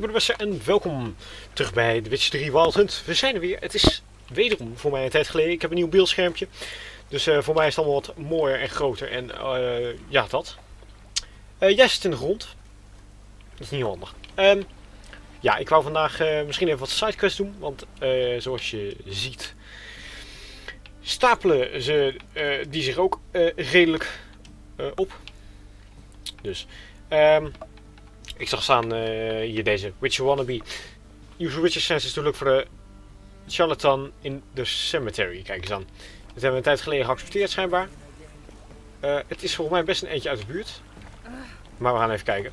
Ik ben de en welkom terug bij The Witcher 3 Wild Hunt. We zijn er weer. Het is wederom voor mij een tijd geleden. Ik heb een nieuw beeldschermpje. Dus uh, voor mij is het allemaal wat mooier en groter. En uh, ja, dat. Uh, jij zit in de grond. Dat is niet handig. Um, ja, ik wou vandaag misschien even wat sidequests doen. Want zoals je ziet stapelen ze die zich ook redelijk op. Dus... Um, ik zag staan uh, hier deze Witcher Wannabe. Use Witcher Senses to look for the charlatan in the cemetery. Kijk eens aan. Dit hebben we een tijd geleden geaccepteerd schijnbaar. Uh, het is volgens mij best een eentje uit de buurt. Maar we gaan even kijken.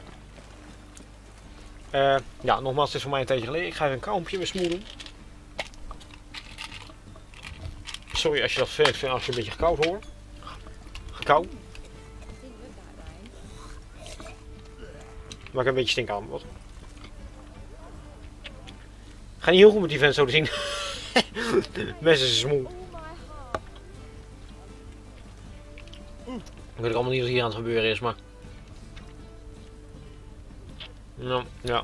Uh, ja, nogmaals, het is voor mij een tijdje geleden. Ik ga even een kauwmpje met smoelen. Sorry als je dat vindt als je een beetje gekoud hoort. Gekauwd. Maak een beetje stink aan. Wat? Ga niet heel goed met die vent zo te zien. Mensen zijn smoel. Ik weet allemaal niet wat hier aan het gebeuren is, maar... Nou, ja.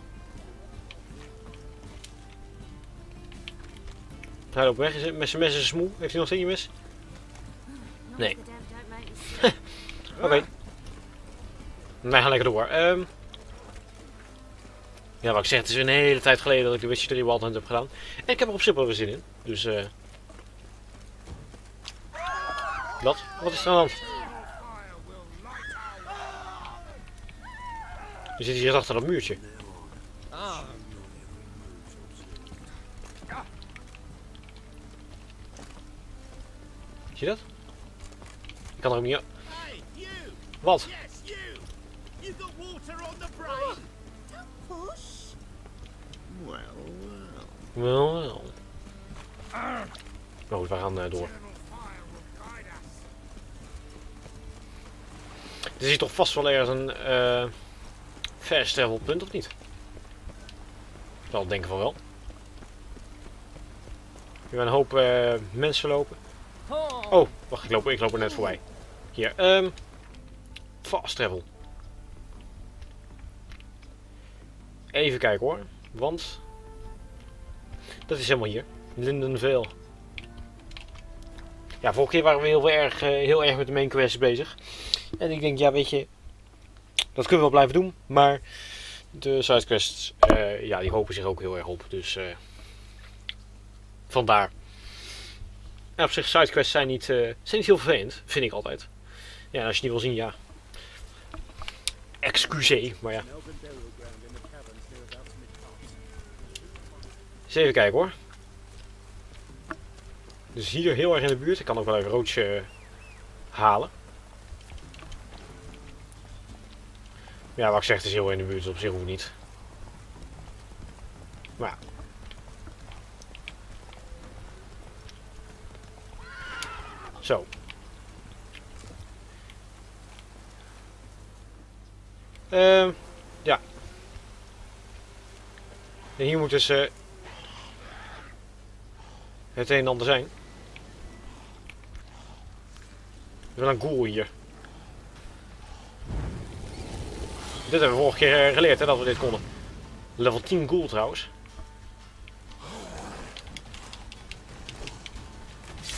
Hij loopt weg met zijn mes smoel. Heeft hij nog steeds je mes? Nee. Oké. Okay. Wij gaan lekker door. Um, ja, wat ik zeg, het is een hele tijd geleden dat ik de Witcher 3 Wild Hunt heb gedaan. En ik heb er op zich wel weer zin in. Dus, eh... Wat? Wat is er aan de hand? Je zit hier achter dat muurtje. Zie je dat? Ik kan er ook niet... Wat? Wel, wel. Goed, we gaan uh, door. Er is toch vast wel ergens een fast travel punt, of niet? Ik zal denken van wel. Hier gaan een hoop uh, mensen lopen. Oh, wacht, ik loop, ik loop er net voorbij. Hier, um, fast travel. Even kijken hoor, want dat is helemaal hier. Lindenvale. Ja, vorige keer waren we heel erg, uh, heel erg met de main quest bezig. En ik denk, ja weet je, dat kunnen we wel blijven doen. Maar de sidequests, uh, ja, die hopen zich ook heel erg op. Dus uh, vandaar. Ja, op zich, sidequests zijn niet, zijn niet heel vervelend, vind ik altijd. Ja, als je niet wil zien, ja. Excuseer, maar ja. Even kijken hoor. Dus hier heel erg in de buurt. Ik kan ook wel even roodje uh, halen. Ja, wat ik zeg, is heel in de buurt. op zich hoeft niet. Maar Zo. Uh, ja. En hier moet dus uh, het een en ander zijn. Er is wel een ghoul hier. Dit hebben we vorige keer eh, geleerd hè, dat we dit konden. Level 10 ghoul trouwens.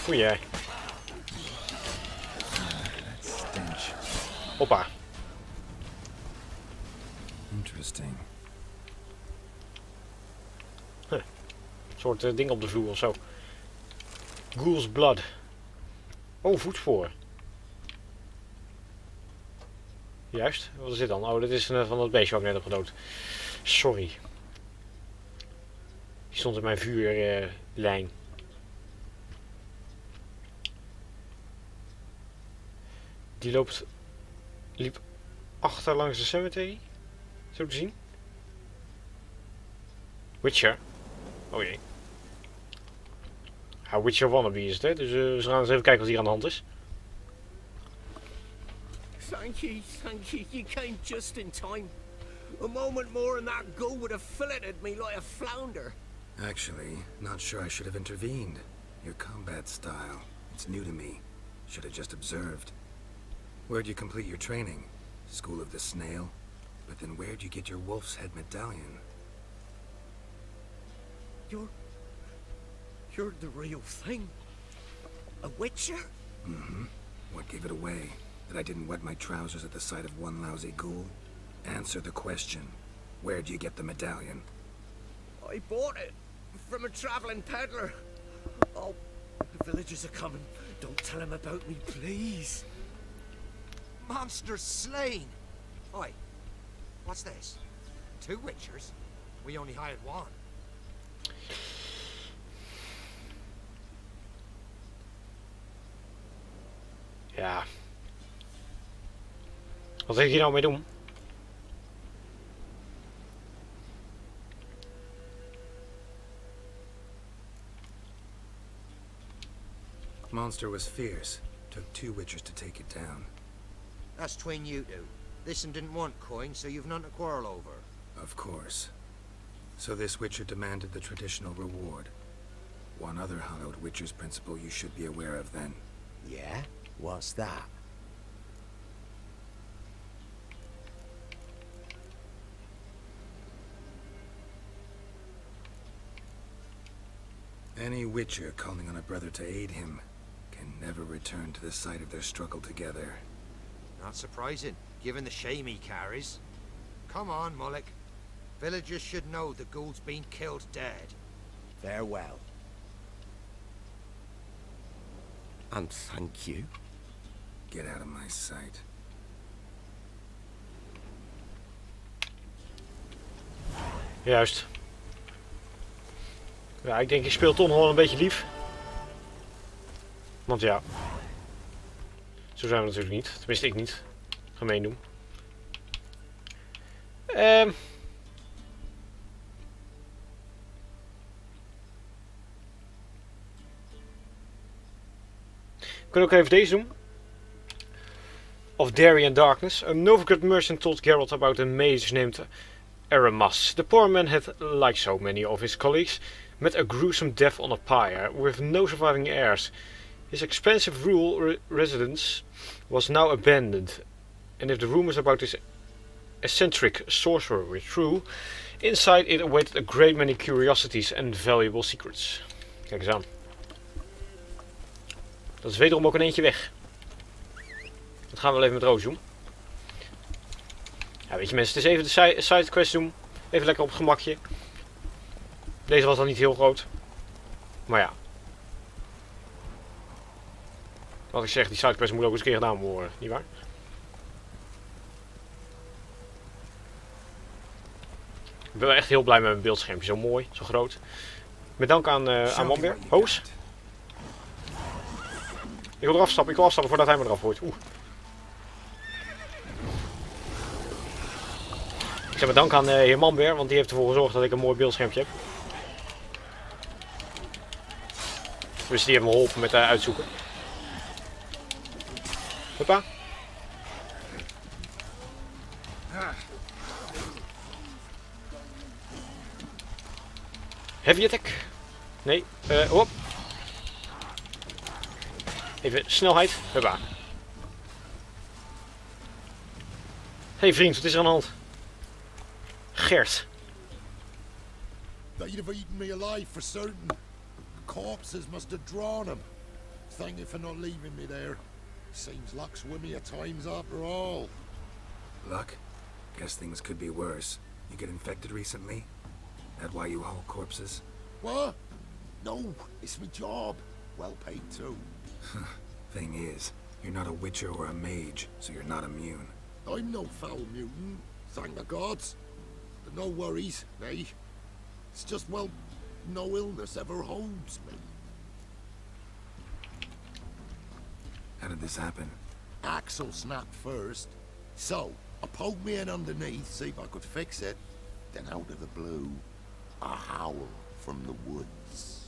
Goeie. Hoppa. Interesting. Huh. Een soort uh, ding op de vloer of zo. Ghoul's Blood. Oh, voetspoor. Juist. Wat is dit dan? Oh, dit is een, van dat beestje wat ik net heb gedood. Sorry. Die stond in mijn vuurlijn. Die loopt... Liep achter langs de cemetery. Zo te zien. Witcher. Oh jee. Ja, Witcher Wannabe is het, hè? Dus uh, we gaan eens even kijken wat hier aan de hand is. Thank you, thank you. You came just in time. A moment more and that gull would have filleted me like a flounder. Actually, not sure I should have intervened. Your combat style, it's new to me. Should have just observed. Where'd you complete your training? School of the Snail? But then where'd you get your wolf's head medallion? You're. You're the real thing. A witcher? Mm-hmm. What gave it away? That I didn't wet my trousers at the sight of one lousy ghoul? Answer the question. Where'd you get the medallion? I bought it from a traveling peddler. Oh, the villagers are coming. Don't tell them about me, please. Monster slain! Oi, what's this? Two witchers? We only hired one. Ja. Wat heeft hij nou mee doen? Monster was fierce. Took two witchers to take it down. That's tween you two. This one didn't want coin, so you've none to quarrel over. Of course. So this witcher demanded the traditional reward. One other hallowed witcher's principle you should be aware of then. Yeah? What's that? Any witcher calling on a brother to aid him can never return to the site of their struggle together. Not surprising, given the shame he carries. Come on, Mullock. Villagers should know the ghoul's been killed dead. Farewell. And thank you. Get out of my sight. Juist. Ja, ik denk ik speel nog wel een beetje lief. Want ja. Zo zijn we natuurlijk niet. Tenminste, ik niet. Gemeen doen. Ehm. We kunnen ook even deze doen. Of Darian Darkness. A Novigrad merchant told Geralt about a mage named Aramas. The poor man had, like so many of his colleagues, met a gruesome death on a pyre, with no surviving heirs. His expensive rural re residence was now abandoned, and if the rumors about this eccentric sorcerer were true, inside it awaited a great many curiosities and valuable secrets. Kijk eens aan. Dat is wederom ook een eentje weg. Dat gaan we wel even met Roos doen. Ja, weet je mensen, het is even de si sidequest doen. Even lekker op het gemakje. Deze was dan niet heel groot. Maar ja. Wat ik zeg, die sidequest moet ook eens een keer gedaan worden, nietwaar? Ik ben wel echt heel blij met mijn beeldschermpje. Zo mooi, zo groot. Met dank aan, uh, aan. Hoos. Ik wil eraf stappen, ik wil afstappen voordat hij me eraf gooit. Oeh. Ik zeg maar dank aan heer Manber, want die heeft ervoor gezorgd dat ik een mooi beeldschermpje heb. Dus die heeft me geholpen met uh, uitzoeken. Hoppa. Heavy attack. Nee, uh, hop. Even snelheid. Hoppa. hey vriend, wat is er aan de hand? Gert. They'd have eaten me alive for certain. Corpses must have drawn them. Thank you for not leaving me there. Seems luck's with me at times after all. Luck? Guess things could be worse. You get infected recently? That why you haul corpses? What? No, it's my job. Well paid too. Thing is, you're not a witcher or a mage, so you're not immune. I'm no foul mutant, thank the gods. But no worries, eh? It's just, well, no illness ever holds me. How did this happen? Axel snapped first. So, I poked me in underneath, see if I could fix it. Then out of the blue, a howl from the woods.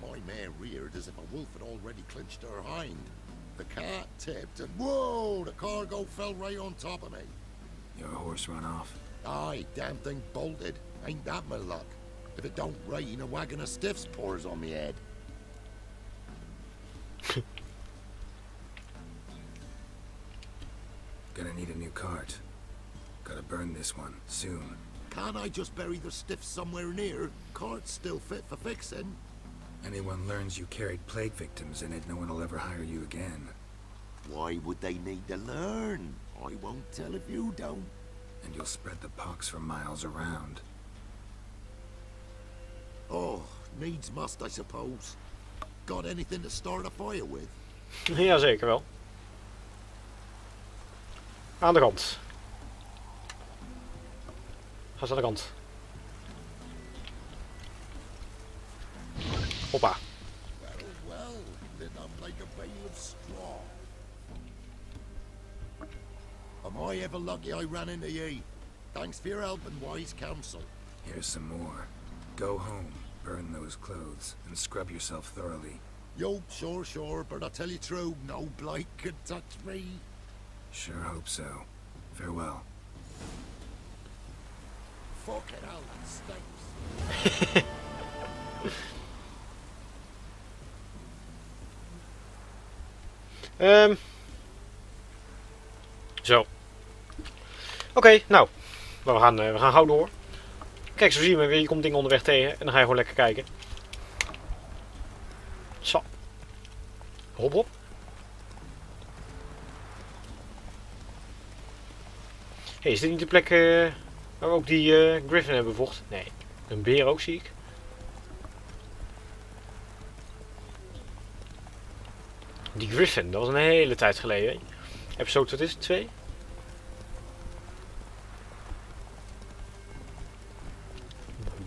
My mare reared as if a wolf had already clinched her hind. The cart tipped and whoa, the cargo fell right on top of me. Your horse ran off? Aye, damn thing bolted. Ain't that my luck? If it don't rain, a wagon of stiffs pours on me head. Gonna need a new cart. Gotta burn this one, soon. Can't I just bury the stiff somewhere near? Cart's still fit for fixing. Anyone learns you carried plague victims in it, no one will ever hire you again. Why would they need to learn? I won't tell if you don't. And you'll spread the pox for miles around. Oh, needs must, I suppose. Got anything to start a fire with? Ja, zeker wel. Aan de kant. Ga eens aan de kant. Hoppa. Am I ever lucky I ran into ye? Thanks for your help and wise counsel. Here's some more. Go home, burn those clothes, and scrub yourself thoroughly. Yo, sure, sure, but I tell you true, no blight could touch me. Sure hope so. Farewell. Fucking hell, that stinks. Um, ehm. Zo. Oké, nou. We gaan, eh, we gaan gauw door. Kijk, zo zien we weer. Je komt dingen onderweg tegen. En dan ga je gewoon lekker kijken. Zo. Hop, hop. hey, is dit niet de plek eh, waar we ook die eh, Griffin hebben bevocht? Nee. Een beer ook, zie ik. Die Griffin, dat was een hele tijd geleden. Episode, wat is het? Twee?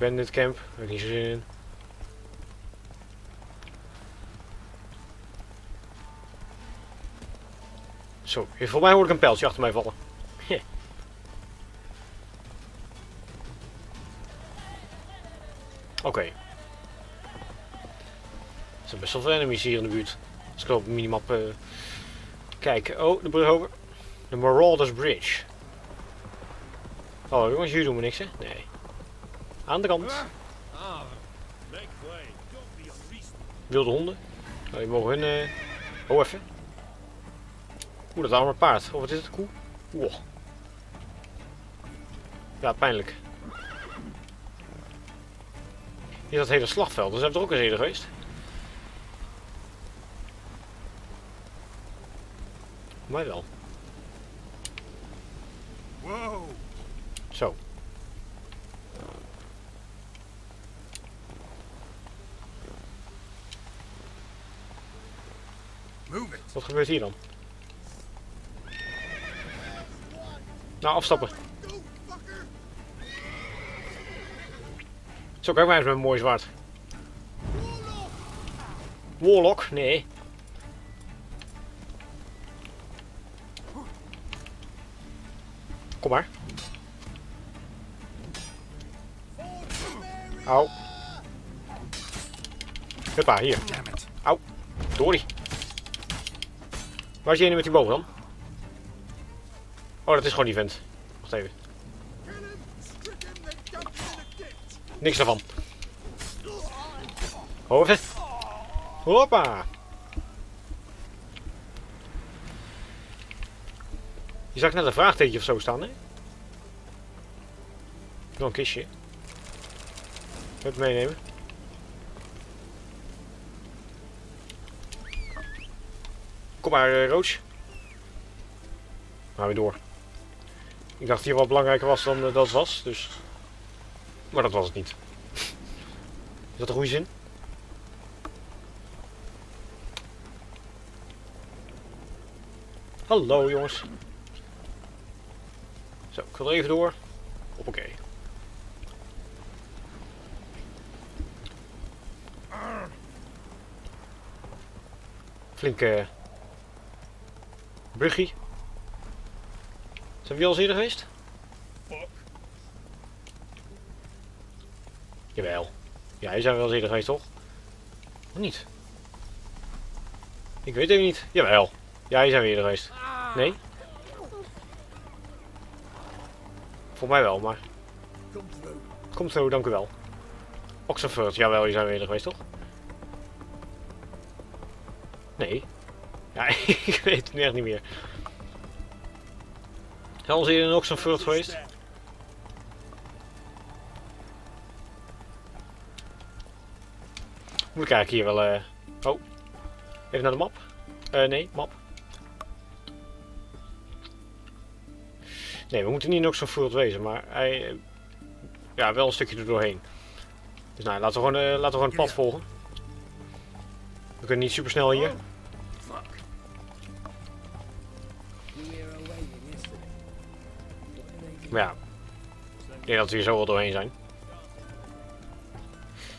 Bandit Camp, daar heb ik niet zo zin in. Zo, voor mij hoor ik een pijltje achter mij vallen. Oké. Er zijn best wel veel enemies hier in de buurt. Als ik op de minimap eh, kijk. Oh, de brug over. De Marauders Bridge. Oh jongens, jullie doen me niks hè? Nee. Aan de kant. Wilde honden. Oh, die mogen hun... eh Oh, even. Oeh, dat arme paard. Of wat is het? Koe? Wow. Ja, pijnlijk. Is dat hele slagveld. Dus hebben we er ook eens eerder geweest. Mij wel. Whoa! Zo. Move it. Wat gebeurt hier dan? Nou, afstappen. Zo, kijk maar eens met een mooi zwaard. Warlock? Nee. Kom maar. Au. Huppa, hier. Au. Dory. Waar is die ene met die boog dan? Oh, dat is gewoon die vent. Wacht even. Niks daarvan. Even. Hoppa. Je zag net een vraagteken of zo staan, hè? Nog een kistje. Even meenemen. Kom maar, uh, Roach. Gaan we door. Ik dacht hier wat belangrijker was dan eh, dat was, dus... Maar dat was het niet. Is dat een goede zin? Hallo jongens. Zo, ik ga er even door. Hoppakee. Flinke bruggie. Zijn we al eens eerder geweest? Jawel. Ja, jij zijn wel eens geweest, toch? Of niet? Ik weet het niet. Jawel. Jij zijn we eerder geweest. Nee? Voor mij wel, maar... Komt zo, dank u wel. Oxenford, jawel, je zijn we eerder geweest, toch? Nee. Ja, ik weet het echt niet meer. Zijn ons hier ook zo'n geweest? Moet ik eigenlijk hier wel... eh Oh. Even naar de map. Eh nee, map. Nee, we moeten niet nog zo'n vlucht wezen, maar hij... eh, Ja, wel een stukje er doorheen. Dus nou, laten we gewoon, laten we gewoon het pad volgen. We kunnen niet super snel hier. Maar ja, ik denk dat we hier zo wel doorheen zijn.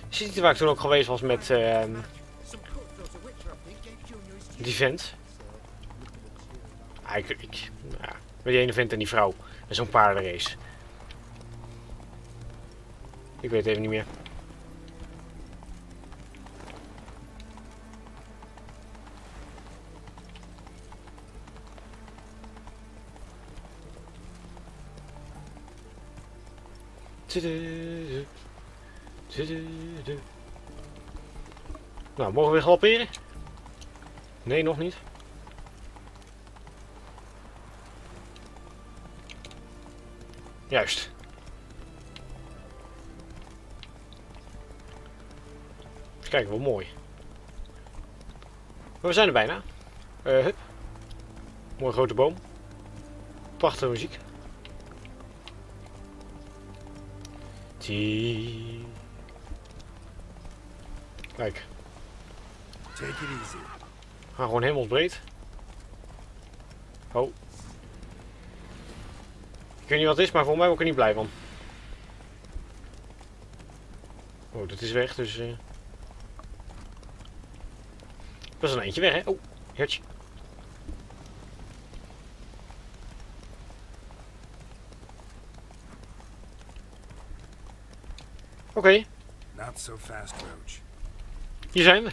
Ziet je waar ik toen ook geweest was met ehm die vent? Ah, ik, ik, ja, met die ene vent en die vrouw. En zo'n paardenrace. Ik weet het even niet meer. Nou, mogen we weer galopperen? Nee, nog niet. Juist. Even kijken, wat mooi. Maar we zijn er bijna. Eh, hup. Mooie grote boom. Prachtige muziek. Kijk, Take it easy. we gaan gewoon hemelsbreed. Oh. Ik weet niet wat het is, maar voor mij word ik er niet blij van. Oh, dat is weg, dus... eh Dat is een eentje weg, hè? Oh, hertje. Oké, Not so fast, Roach. hier zijn we.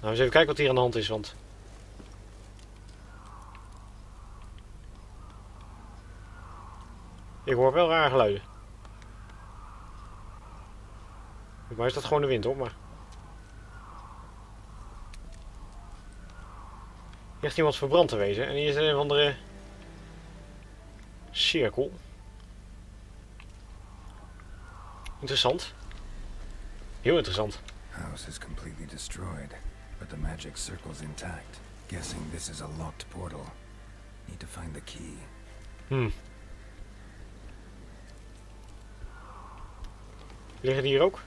Nou, eens even kijken wat hier aan de hand is, want... Ik hoor wel raar geluiden. Maar is dat gewoon de wind, hoor, maar... Hier echt iemand verbrand te wezen. En hier is een of andere... Cirkel. Interessant. Heel interessant. House is completely destroyed, but the magic circle's intact. Guessing this is a locked portal. Need to find the key. Hmm. Liggen die hier ook?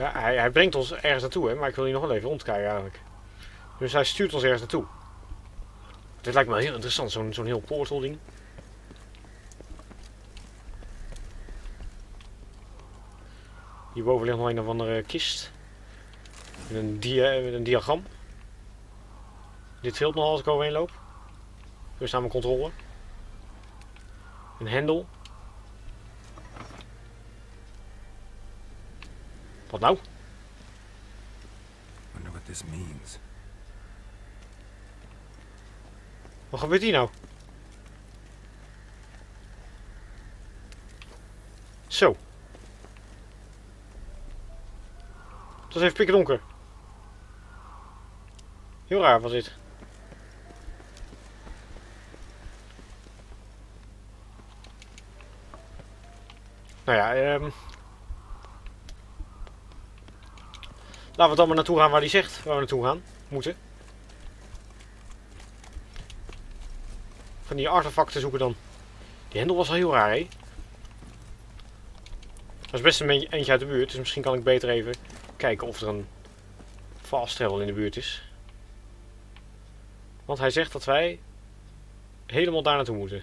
Hij, hij brengt ons ergens naartoe, hè, maar ik wil hier nog wel even rondkijken eigenlijk. Dus hij stuurt ons ergens naartoe. Dit lijkt me heel interessant, zo'n heel portal ding. Hierboven ligt nog een of andere kist. Met een, dia een diagram. Dit trilt nog als ik overheen loop. Hier staat mijn controle. Een hendel. Wat nou? Wonder what this means. Wat gebeurt hier nou? Zo. Het was even pikken donker. Heel raar was dit. Nou ja, ehm Laten we dan maar naartoe gaan waar hij zegt waar we naartoe gaan. Moeten. Van die artefacten zoeken dan. Die hendel was al heel raar, hè? Dat is best een eentje uit de buurt, dus misschien kan ik beter even kijken of er een fast travel in de buurt is. Want hij zegt dat wij helemaal daar naartoe moeten.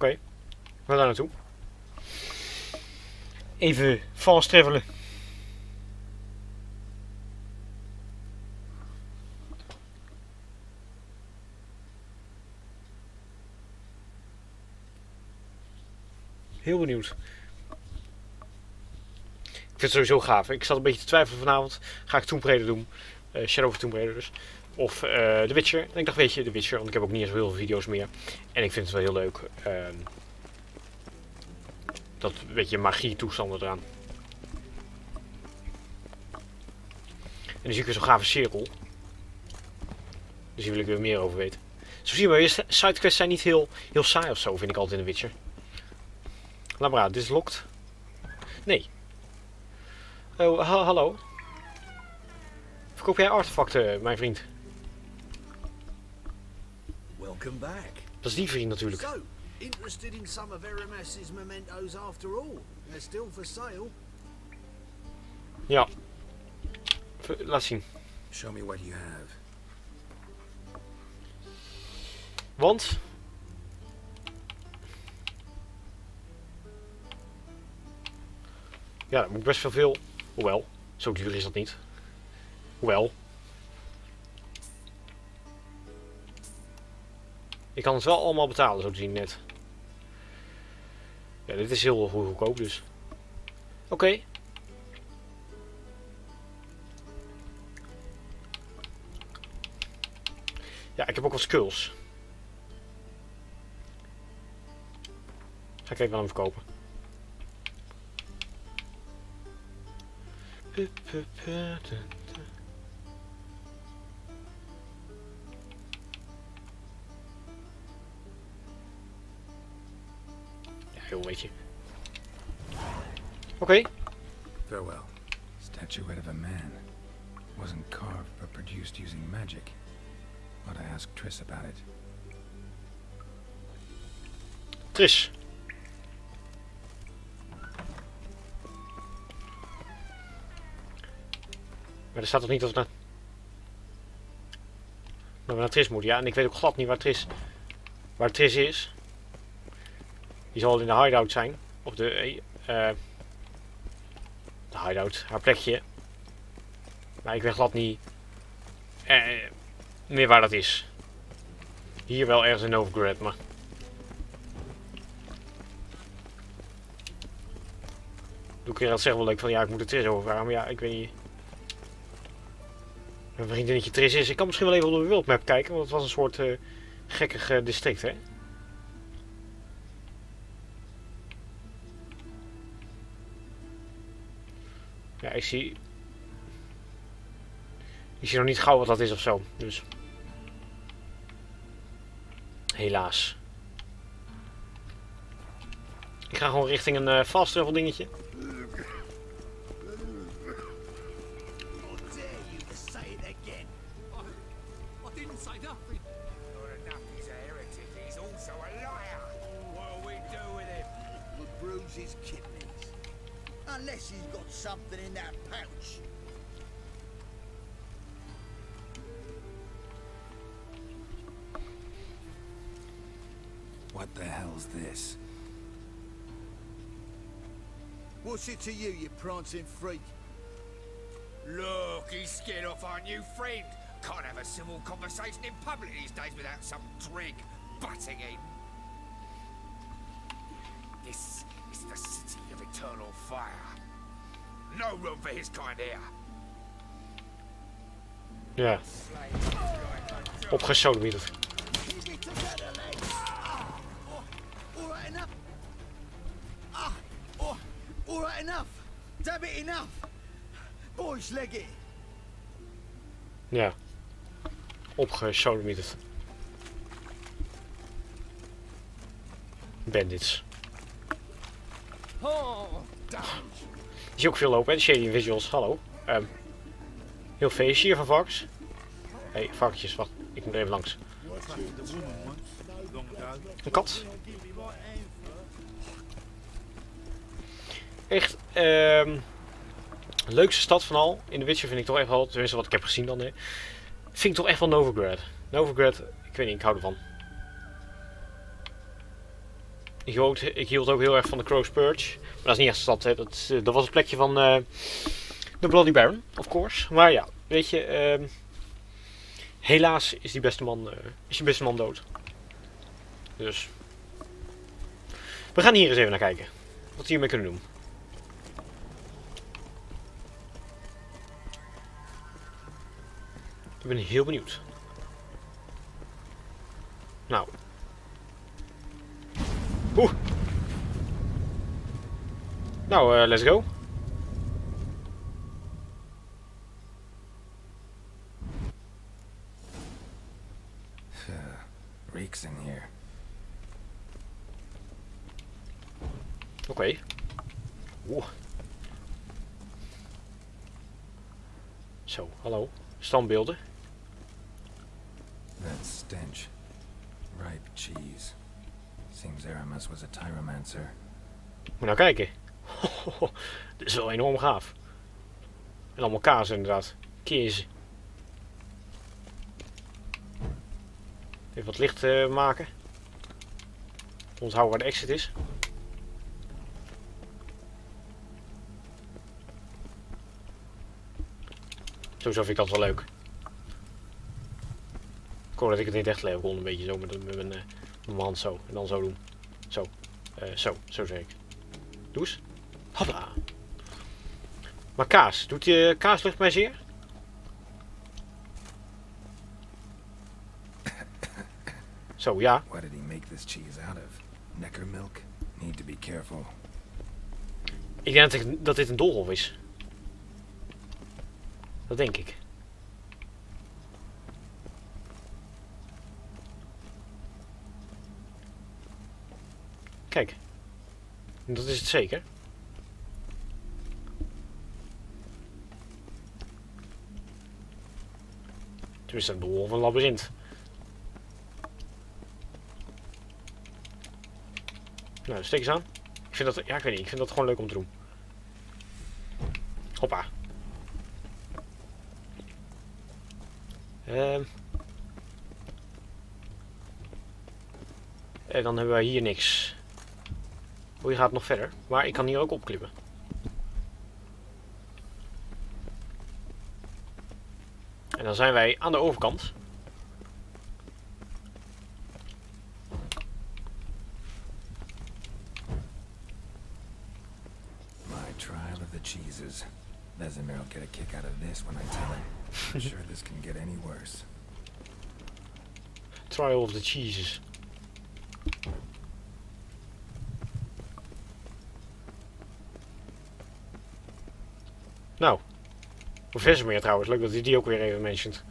Oké, we daar naartoe. Even fast travelen. Heel benieuwd. Ik vind het sowieso gaaf. Ik zat een beetje te twijfelen vanavond. Ga ik Tomb doen? Eh, Shadow of Tomb Raider dus. Of uh, The Witcher. En ik dacht, weet je, The Witcher, want ik heb ook niet eens heel veel video's meer. En ik vind het wel heel leuk. Uh, dat, weet je, magie toestanden eraan. En dan zie ik weer zo'n gave cirkel. Dus hier wil ik weer meer over weten. Zo zie je maar, sidequests zijn niet heel, heel saai of zo, vind ik altijd in The Witcher. Aan, dit is locked. Nee. Oh, ha hallo. Verkoop jij artefacten, mijn vriend? Welcome back. Dat is die vriend natuurlijk. So, interested in some of Erasmus's mementos after all? They're still for sale. Ja. Laat zien. Show me what you have. Want Ja, dat moet best veel veel. Hoewel, zo duur is dat niet. Hoewel. Ik kan het wel allemaal betalen, zo te zien net. Ja, dit is heel goedkoop dus. Oké. Ja, ik heb ook wat skulls. Ga ik even aan hem verkopen. Weet je. Oké. Okay. Farewell. Statuette of a man. Wasn't carved but produced using magic. Ought to ask Triss about it. Triss. Maar er staat toch niet dat we naar... Dat we naar Tris moeten. Ja, en ik weet ook glad niet waar Tris... Waar Tris is. Die zal in de hideout zijn. Of de... Uh, de hideout. Haar plekje. Maar ik weet glad niet... Uh, meer waar dat is. Hier wel ergens in Novigrad, maar... Doe ik dat zeggen wel leuk van ja, ik moet de Tris overvragen. Maar ja, ik weet niet... Mijn vriendinnetje Tris is. Ik kan misschien wel even op de wildmap kijken, want het was een soort uh, gekkig district, hè? Ik zie... Ik zie nog niet gauw wat dat is of zo, dus... Helaas. Ik ga gewoon richting een uh, dingetje. Something in that pouch. What the hell's this? What's it to you, you prancing freak? Look, he's scared off our new friend. Can't have a civil conversation in public these days without some trig butting in. This is the city of eternal fire. No room for his kind here. Ja. Opgesodemieterd. Alright enough. Ah, oh, enough. Damn it enough. Boys leg it. Ja. Opgesodemieterd. Bandits. Oh, is ook veel lopen, hè? Shady Visuals, hallo. Um, heel feestje hier van varkens. Hé, hey, varkentjes, wacht. Ik moet even langs. Een kat. Echt, um, leukste stad van al. In de Witcher vind ik toch echt wel, tenminste wat ik heb gezien dan, hè. Vind ik toch echt wel Novigrad. Novigrad, ik weet niet, ik hou ervan. Ik hield, ik hield ook heel erg van de Crow's Purge. Maar dat is niet echt stad, hè. Dat, was het plekje van uh, de Bloody Baron, of course. Maar ja, weet je, uh, helaas is die beste man, uh, is die beste man dood. Dus. We gaan hier eens even naar kijken. Wat we hiermee kunnen doen. Ik ben heel benieuwd. Nou. Oeh. Nou, eh, let's go. Reeks in here. Oké. Oeh. Zo, hallo. Standbeelden. That stench. Ripe cheese. Seems Aramis was a tyromancer. Moet nou kijken. Dit is wel enorm gaaf. En allemaal kaas inderdaad. Kees. Even wat licht eh, maken. Onthouden waar de exit is. Sowieso vind ik dat wel leuk. Ik hoor dat ik het niet echt leuk vond. Een beetje zo met, met mijn, eh, met mijn hand zo. En dan zo doen. Zo. Eh, zo. Zo zeg ik. Doe eens. Hoppa. Maar kaas. Doet je kaaslucht mij zeer? Zo, ja. What did he make this cheese out of? Necker milk? Need to be careful. Ik denk dat, ik- dat dit een doolhof is. Dat denk ik. Kijk. Dat is het zeker. Tenminste, een of een labyrint. Nou, steek eens aan. Ik vind dat, ja, ik weet niet, ik vind dat gewoon leuk om te doen. Hoppa. Ehm. En dan hebben wij hier niks. Oh, je gaat nog verder. Maar ik kan hier ook opklimmen. En dan zijn wij aan de overkant. My trial of the cheeses. Vesemir will get a kick out of this when I tell him. I'm sure this can get any worse. Trial of the Cheeses. Nou. Professor meer trouwens. Leuk dat hij die ook weer even mentioned.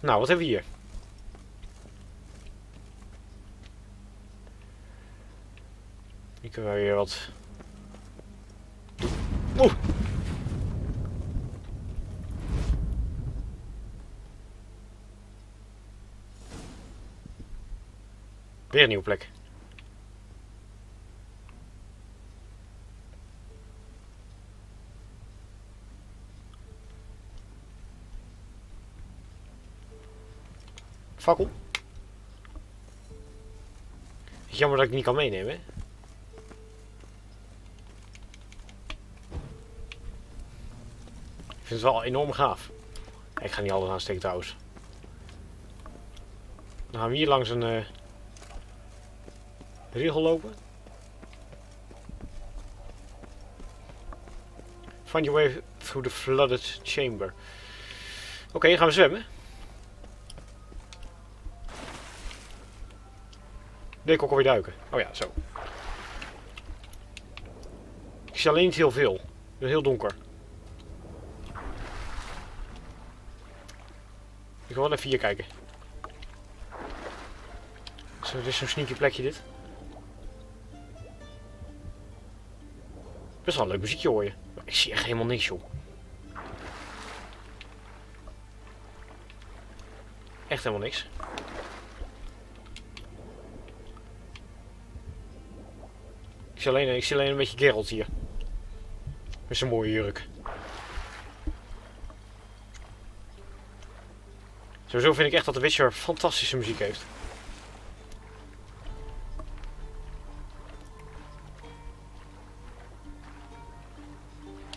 Nou, wat hebben we hier? Hier kunnen we weer wat... Oeh! Weer een nieuwe plek. Fakkel. Jammer dat ik niet kan meenemen. Ik vind het wel enorm gaaf. Ik ga niet alles aansteken trouwens. Dan gaan we hier langs een... eh, regel lopen. Find your way through the flooded chamber. Oké, gaan we zwemmen. Nee, ik ook alweer duiken. Oh ja, zo. Ik zie alleen niet heel veel. Heel donker. Ik wil wel even hier kijken. Zo, dit is zo'n sneaky plekje dit. Best wel een leuk muziekje hoor je. Maar ik zie echt helemaal niks joh. Echt helemaal niks. Ik zie alleen, ik zie alleen een beetje Geralt hier. Met zijn mooie jurk. Sowieso vind ik echt dat The Witcher fantastische muziek heeft.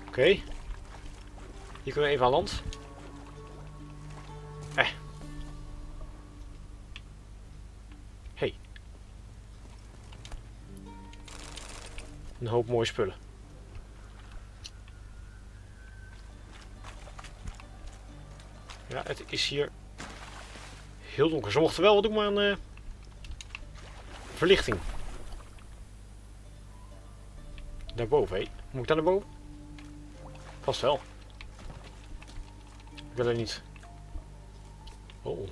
Oké. Hier kunnen we even aan land. Een hoop mooie spullen. Ja, het is hier heel donker. Ze mochten wel wat doen aan eh, verlichting. Daarboven, hé. Moet ik daar naar boven? Vast wel. Ik wil er niet. Oh.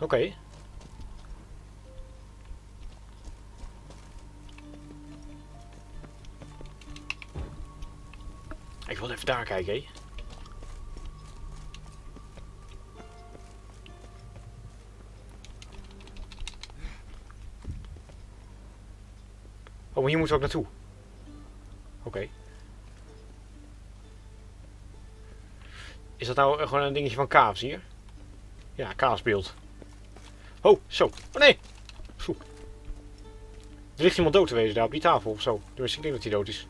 Oké. Daar kijken, hé. Oh, maar hier moeten we ook naartoe. Oké. Is dat nou gewoon een dingetje van kaas hier? Ja, kaasbeeld. Oh, zo. Oh nee! Zo. Er ligt iemand dood te wezen daar op die tafel of zo. Dus ik denk dat hij dood is.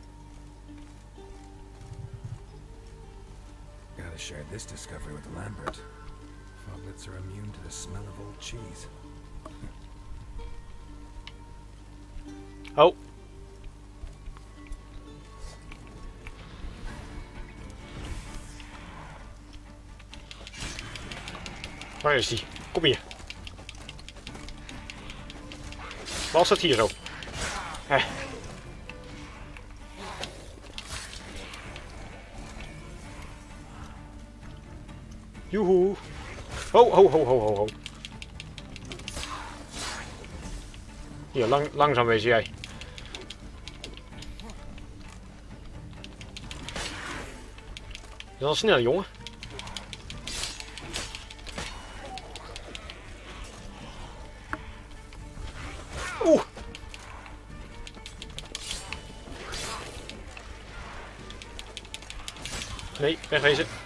This discovery with Lambert. Froglets are immune to the smell of old cheese. Oh. Waar is die? Kom hier. Was het hier zo? Eh. Joehoe. Ho, ho, ho, ho, ho, ho. Hier, lang, langzaam wezen jij. Dat is al snel, jongen. Oeh. Nee, wegwezen.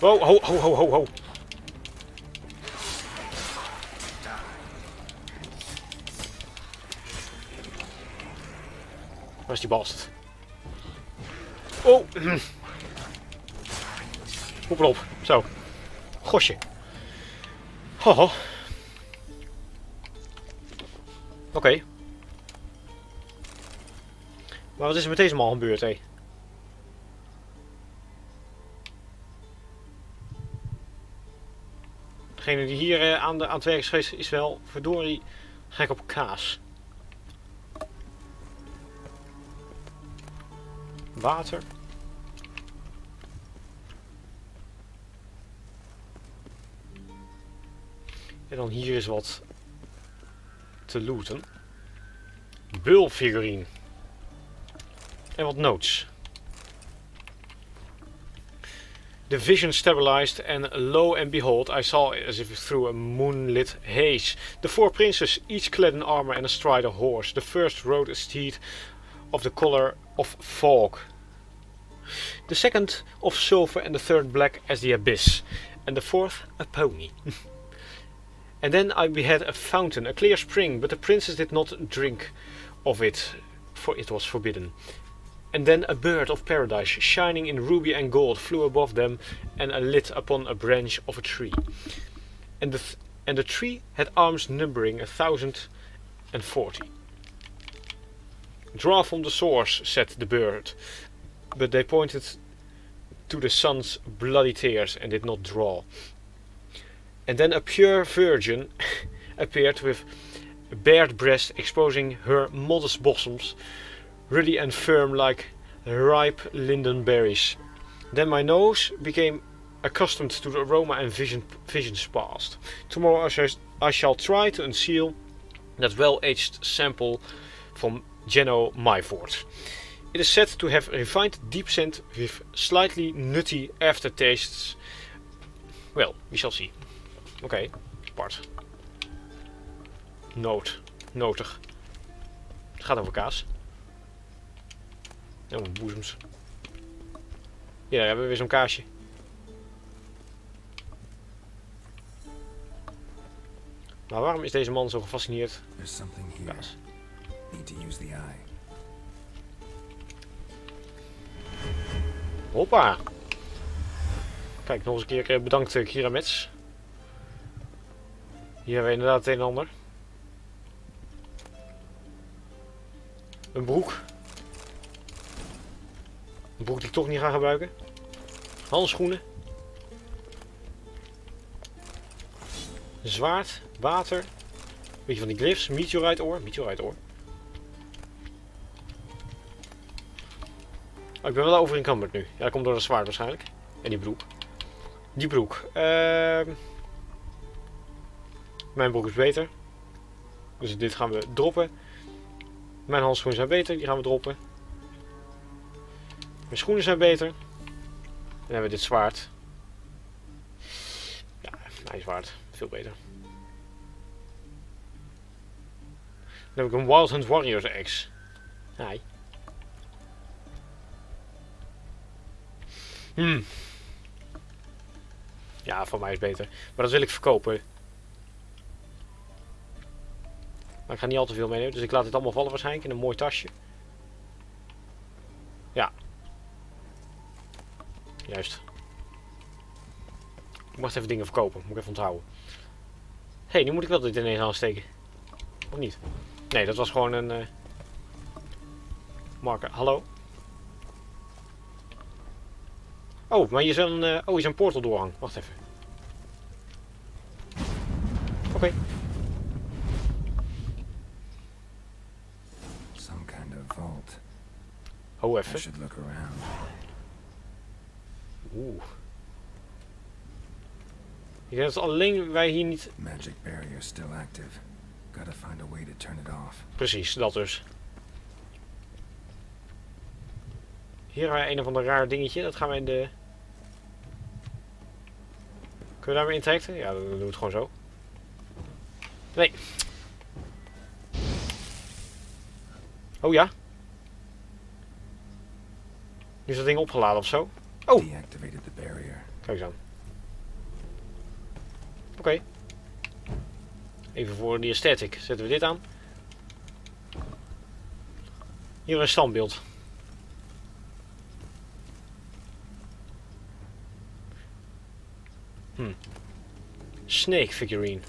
Wow, ho, ho, ho, ho, ho. Waar is die bastard? Oh! Hoepel op. Zo. Gosje. Ho, Oké. Maar wat is er met deze man gebeurd, hé? Degene die hier eh, aan, de, aan het werk is geweest, is wel verdorie gek op kaas. Water. En dan hier is wat te looten. Bulfigurine. En wat notes. The vision stabilized, and lo and behold, I saw as if through a moonlit haze. The four princes, each clad in armor and astride a horse. The first rode a steed of the color of fog. The second of silver, and the third black as the abyss. And the fourth a pony. and then I beheld a fountain, a clear spring, but the princes did not drink of it, for it was forbidden. And then a bird of paradise, shining in ruby and gold, flew above them and lit upon a branch of a tree. And the, th- and the tree had arms numbering a thousand and forty. Draw from the source, said the bird, but they pointed to the sun's bloody tears and did not draw. And then a pure virgin appeared with bared breast, exposing her modest bosoms ruddy and firm like ripe linden berries. Then my nose became accustomed to the aroma and vision, visions passed. Tomorrow I shall, I shall try to unseal that well-aged sample from Geno Myford. It is said to have refined deep scent with slightly nutty aftertastes. Well, we shall see. Okay, part. Noot. Notig. Het gaat over kaas. Boezems. Ja, daar hebben we weer zo'n kaasje. Maar waarom is deze man zo gefascineerd? Kaas. Hoppa! Kijk, nog eens een keer eh, bedankt eh, Kiramets. Hier hebben we inderdaad een en ander. Een broek. Een broek die ik toch niet ga gebruiken. Handschoenen. Zwaard, water. Beetje van die glyphs, meteorite oor, meteorite oor. Oh, ik ben wel over encumbered nu. Ja, dat komt door het zwaard waarschijnlijk. En die broek. Die broek. Ehm mijn broek is beter. Dus dit gaan we droppen. Mijn handschoenen zijn beter, die gaan we droppen. Mijn schoenen zijn beter. Dan hebben we dit zwaard. Ja, mijn zwaard. Veel beter. Dan heb ik een Wild Hunt Warriors X. Hi. Hmm. Ja, van mij is beter. Maar dat wil ik verkopen. Maar ik ga niet al te veel meenemen. Dus ik laat dit allemaal vallen waarschijnlijk in een mooi tasje. Ja. Juist. Ik mag even dingen verkopen. Moet ik even onthouden. Hé, hey, nu moet ik wel dit ineens aansteken. Of niet? Nee, dat was gewoon een... Uh... Marker. Hallo? Oh, maar je is een, uh... oh, hier is een portal doorhang. Wacht even. Oké. Some kind of vault. Ho even. Oeh. Ik denk dat alleen wij hier niet... Magic barrier still active. Gotta find a way to turn it off. Precies, dat dus. Hier hebben we een of ander raar dingetje. Dat gaan we in de... Kunnen we daarmee intacten? Ja, dan doen we het gewoon zo. Nee. Oh ja? Nu is dat ding opgeladen of zo? Oh. Deactivated the barrier. Kijk eens aan. Oké. Even voor die aesthetic zetten we dit aan. Hier een standbeeld. Hm. Snake figurine.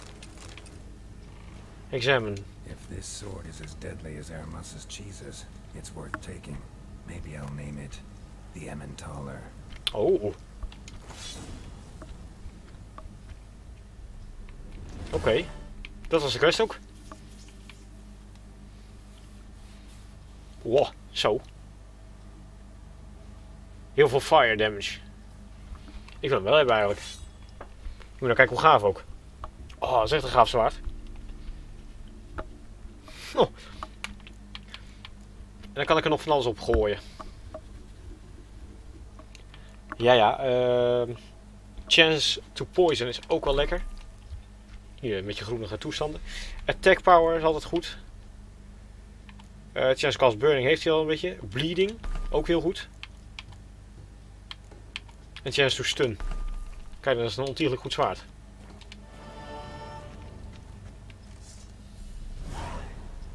Examine. If this sword is as deadly as Aramus's cheeses, it's worth taking. Maybe I'll name it the Emmentaler. Oh. Oké. Dat was de quest ook. Wow, zo. Heel veel fire damage. Ik wil hem wel hebben eigenlijk. Moet je nou kijken hoe gaaf ook. Oh, dat is echt een gaaf zwaard. Oh. En dan kan ik er nog van alles op gooien. Ja, ja. ehm, chance to poison is ook wel lekker. Hier, met je groenige toestanden. Attack power is altijd goed. Eh chance cast burning heeft hij al een beetje. Bleeding, ook heel goed. En chance to stun. Kijk, dat is een ontiegelijk goed zwaard.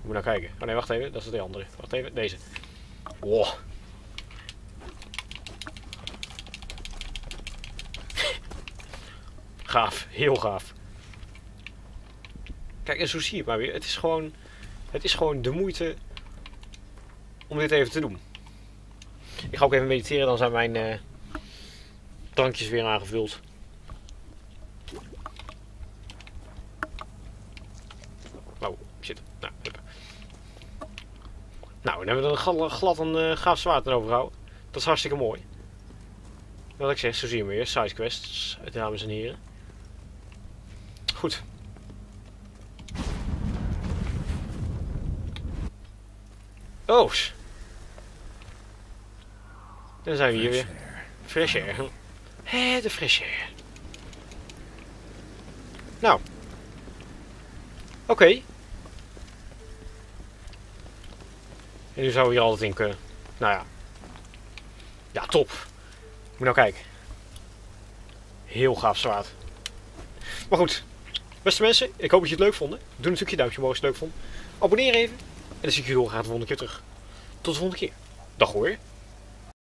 Moet nou kijken. Oh nee, wacht even. Dat is de andere. Wacht even. Deze. Wow. Gaaf. Heel gaaf. Kijk, en zo zie je het maar weer. Het is gewoon, het is gewoon de moeite om dit even te doen. Ik ga ook even mediteren, dan zijn mijn eh, drankjes weer aangevuld. Oh, shit. Nou, nou dan hebben we er glad, glad een eh, gaaf zwaard aan overgehouden. Dat is hartstikke mooi. Wat ik zeg, zo zien we weer. Side quests, dames en heren. Goed. Oh. Dan zijn we hier weer. Fresh air. Hé, de fresh air. Nou. Oké. En nu zou hier altijd in kunnen. Nou ja. Ja, top. Moet nou kijken. Heel gaaf zwaard. Maar goed. Beste mensen, ik hoop dat je het leuk vonden. Doe natuurlijk je duimpje omhoog als je het leuk vond. Abonneer even. En dan zie ik jullie graag de volgende keer terug. Tot de volgende keer. Dag hoor.